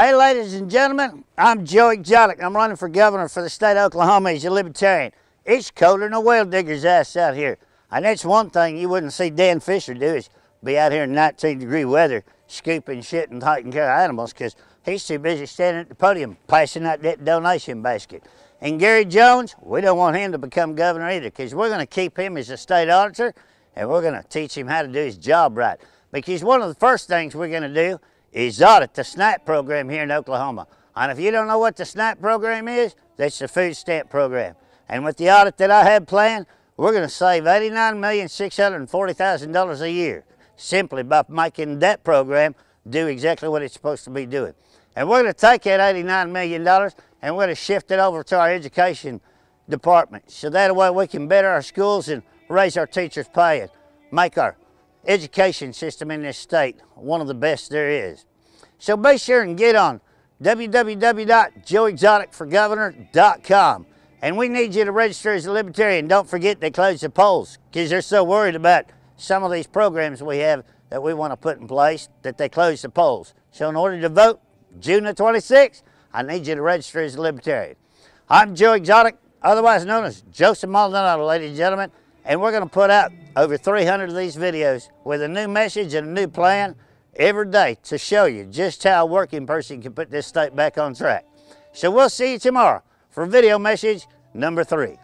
Hey, ladies and gentlemen, I'm Joe Exotic. I'm running for governor for the state of Oklahoma as a libertarian. It's colder than a well digger's ass out here. And that's one thing you wouldn't see Dan Fisher do is be out here in 19 degree weather scooping shit and taking care of animals because he's too busy standing at the podium passing out that donation basket. And Gary Jones, we don't want him to become governor either because we're going to keep him as a state auditor and we're going to teach him how to do his job right. Because one of the first things we're going to do is audit the SNAP program here in Oklahoma. And if you don't know what the SNAP program is, that's the food stamp program. And with the audit that I have planned, we're going to save $89,640,000 a year simply by making that program do exactly what it's supposed to be doing. And we're going to take that $89 million and we're going to shift it over to our education department. So that way we can better our schools and raise our teachers' pay and make our education system in this state one of the best there is. So be sure and get on www.joeexoticforgovernor.com. And we need you to register as a libertarian. Don't forget they close the polls because they're so worried about some of these programs we have that we want to put in place that they close the polls. So in order to vote June the 26th, I need you to register as a libertarian. I'm Joe Exotic, otherwise known as Joseph Maldonado, ladies and gentlemen, and we're going to put out over 300 of these videos with a new message and a new plan every day to show you just how a working person can put this state back on track. So we'll see you tomorrow for video message number three.